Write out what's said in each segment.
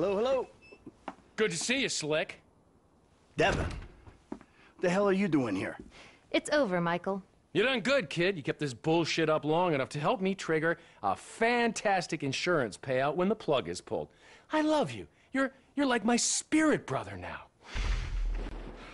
Hello, hello. Good to see you, Slick. Devin, what the hell are you doing here? It's over, Michael. You done good, kid. You kept this bullshit up long enough to help me trigger a fantastic insurance payout when the plug is pulled. I love you. You're you're like my spirit brother now.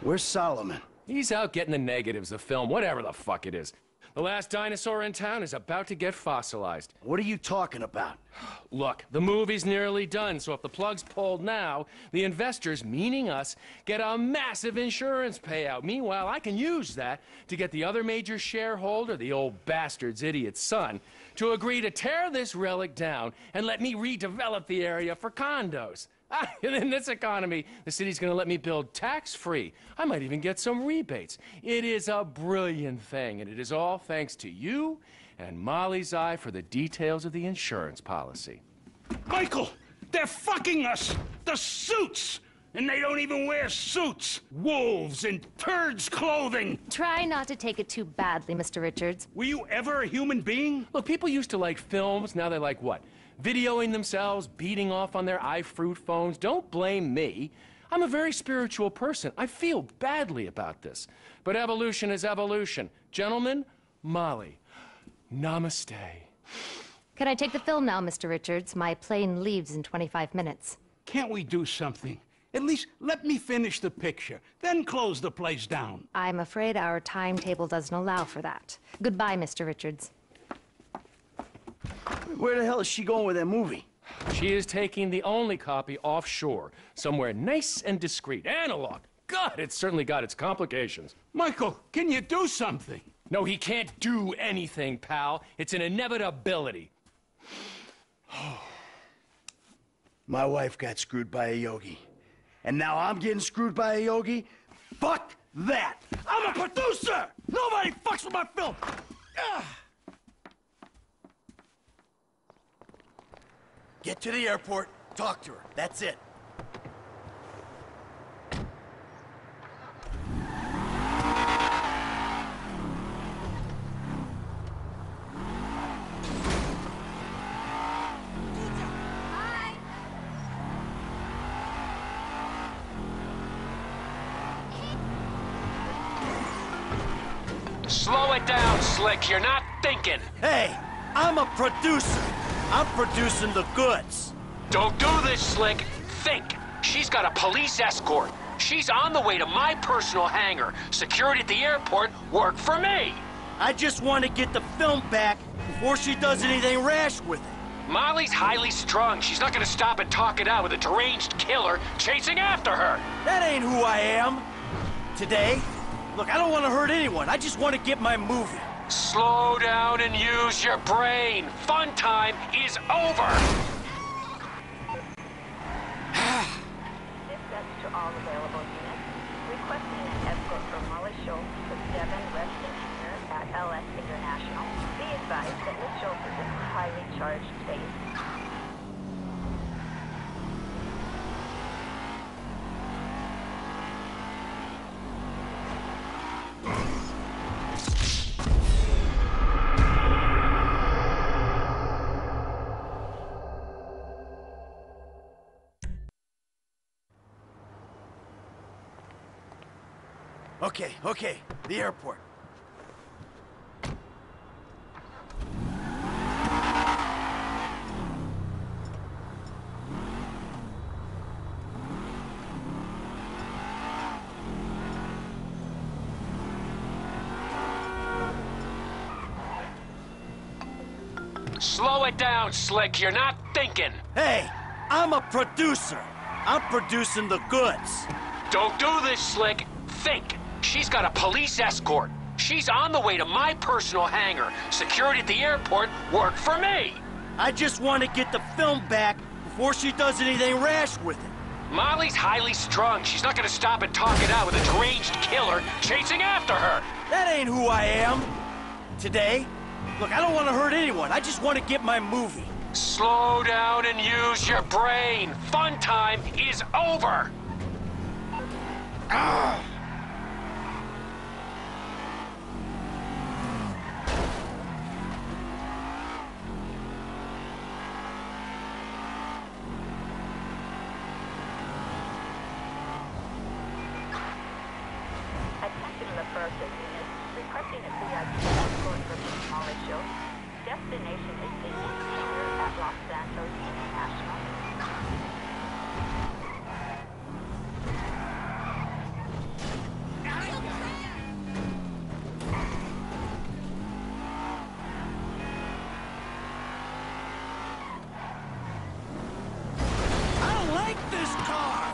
Where's Solomon? He's out getting the negatives, the film, whatever the fuck it is. The last dinosaur in town is about to get fossilized. What are you talking about? Look, the movie's nearly done, so if the plug's pulled now, the investors, meaning us, get a massive insurance payout. Meanwhile, I can use that to get the other major shareholder, the old bastard's idiot son, to agree to tear this relic down and let me redevelop the area for condos. In this economy, the city's gonna let me build tax-free. I might even get some rebates. It is a brilliant thing, and it is all thanks to you and Molly's eye for the details of the insurance policy. Michael, they're fucking us! The suits! And they don't even wear suits! Wolves in turds' clothing! Try not to take it too badly, Mr. Richards. Were you ever a human being? Look, people used to like films, now they like what? Videoing themselves, beating off on their iFruit phones. Don't blame me. I'm a very spiritual person. I feel badly about this. But evolution is evolution. Gentlemen, Molly, namaste. Can I take the film now, Mr. Richards? My plane leaves in 25 minutes. Can't we do something? At least let me finish the picture, then close the place down. I'm afraid our timetable doesn't allow for that. Goodbye, Mr. Richards. Where the hell is she going with that movie? She is taking the only copy offshore, somewhere nice and discreet. Analog. God, it's certainly got its complications. Michael, can you do something? No, he can't do anything, pal. It's an inevitability. My wife got screwed by a yogi. And now I'm getting screwed by a yogi? Fuck that! I'm a producer! Nobody fucks with my film! Ah! Get to the airport, talk to her. That's it. Slow it down, Slick. You're not thinking. Hey, I'm a producer. I'm producing the goods. Don't do this, Slick. Think. She's got a police escort. She's on the way to my personal hangar. Security at the airport work for me. I just want to get the film back before she does anything rash with it. Molly's highly strung. She's not gonna stop and talk it out with a deranged killer chasing after her. That ain't who I am. Today, look, I don't want to hurt anyone. I just want to get my movie. Slow down and use your brain. Fun time is over. Dispatch to all available units. Requesting an escort for Molly Schultz with Devin Weston Jr. at LS International. Be advised that Ms. Schultz is in a highly charged state. Okay, okay, the airport. Slow it down, Slick. You're not thinking. Hey, I'm a producer. I'm producing the goods. Don't do this, Slick. Think. She's got a police escort. She's on the way to my personal hangar. Security at the airport work for me. I just want to get the film back before she does anything rash with it. Molly's highly strung. She's not gonna stop and talk it out with a deranged killer chasing after her. That ain't who I am. Today, look, I don't want to hurt anyone. I just want to get my movie. Slow down and use your brain. Fun time is over. Delta unit requesting a VIP escort for the smallest show. Destination is the East Hangar at Los Santos International. I don't like this car!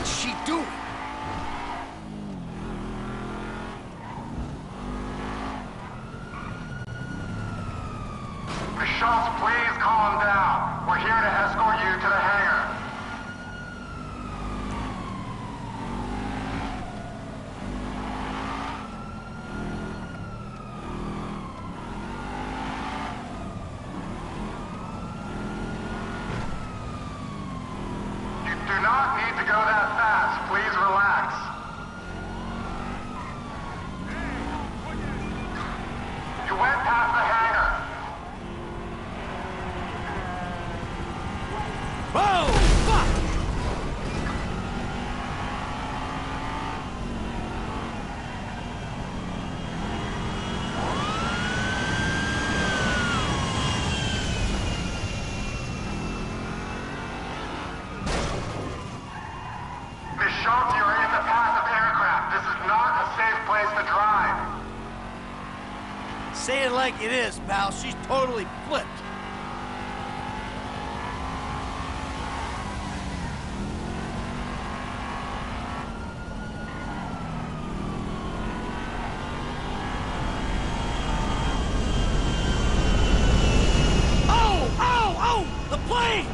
What's she doing? Miss please calm down. We're here to escort you to the hangar. You do not need to go that fast. Please relax. You went past the hangar. Whoa! Fuck! Schultz, you're in the path of aircraft. This is not a safe place to drive. Say it like it is, pal. She's totally flipped. Oh! Oh! Oh! The plane!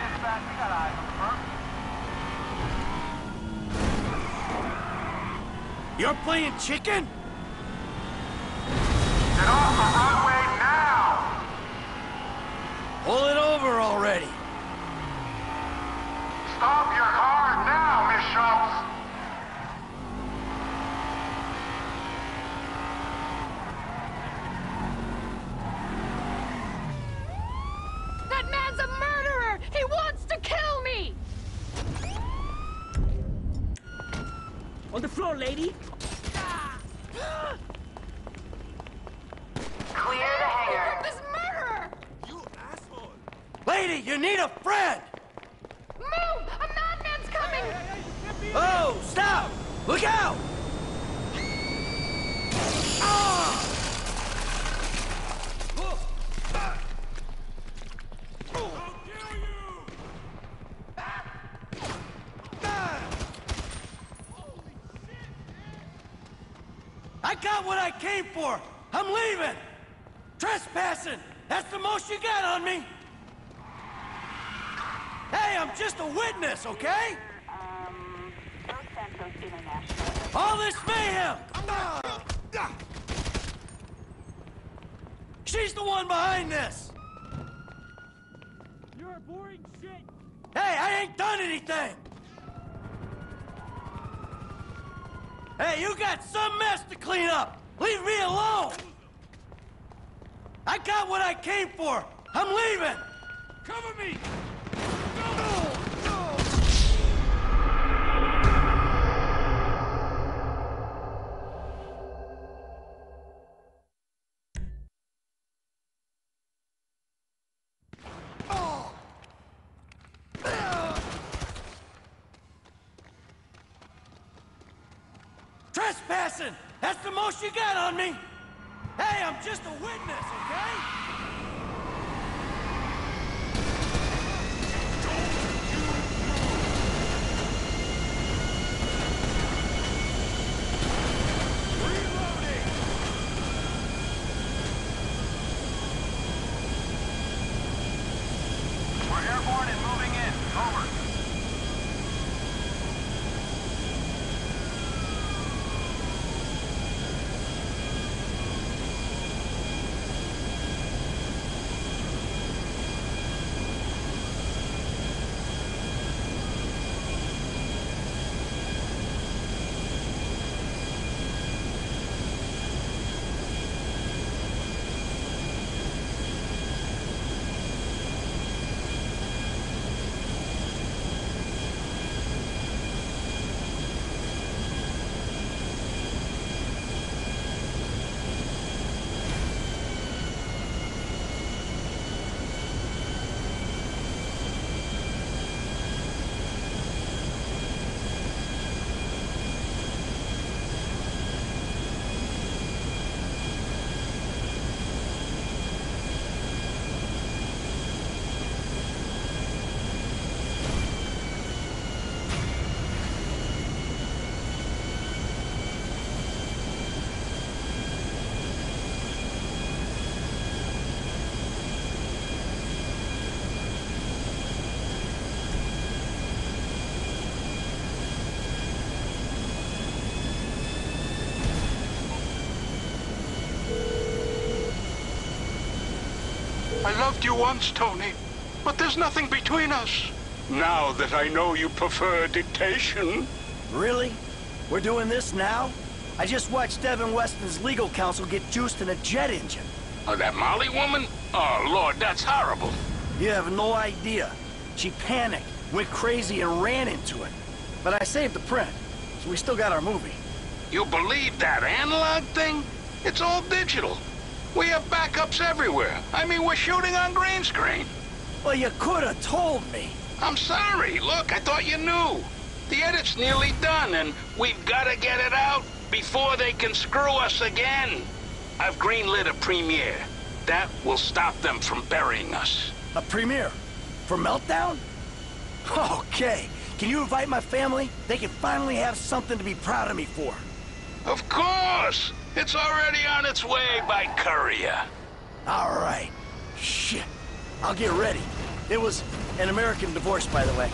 Dispatch, we got eyes on the front. You're playing chicken? Get off the runway now! Pull it over already. Stop your car now, Miss Schultz! That man's a murderer! He wants to kill me! On the floor, lady. Clear the hangar. This murderer! You asshole! Lady, you need a friend! Move! A madman's coming! Oh, stop! Look out! Ah! Got what I came for! I'm leaving! Trespassing! That's the most you got on me! Hey, I'm just a witness, okay? Um, Los Santos International. All this mayhem! She's the one behind this! You're a boring shit. Hey, I ain't done anything! Hey, you got some mess to clean up! Leave me alone! I got what I came for! I'm leaving! Cover me! That's the most you got on me! Hey, I'm just a witness, okay? We're airborne and moving in. Over. I loved you once, Tony, but there's nothing between us. Now that I know you prefer dictation, Really? We're doing this now? I just watched Devin Weston's legal counsel get juiced in a jet engine. oh, that Molly woman? Oh, Lord, that's horrible. You have no idea. She panicked, went crazy, and ran into it. But I saved the print, so we still got our movie. You believe that analog thing? It's all digital. We have backups everywhere. I mean, we're shooting on green screen. Well, you could have told me. I'm sorry. Look, I thought you knew. The edit's nearly done, and we've got to get it out before they can screw us again. I've greenlit a premiere. That will stop them from burying us. A premiere? For Meltdown? Okay. Can you invite my family? They can finally have something to be proud of me for. Of course! It's already on its way by courier. All right. Shit. I'll get ready. It was an American divorce, by the way.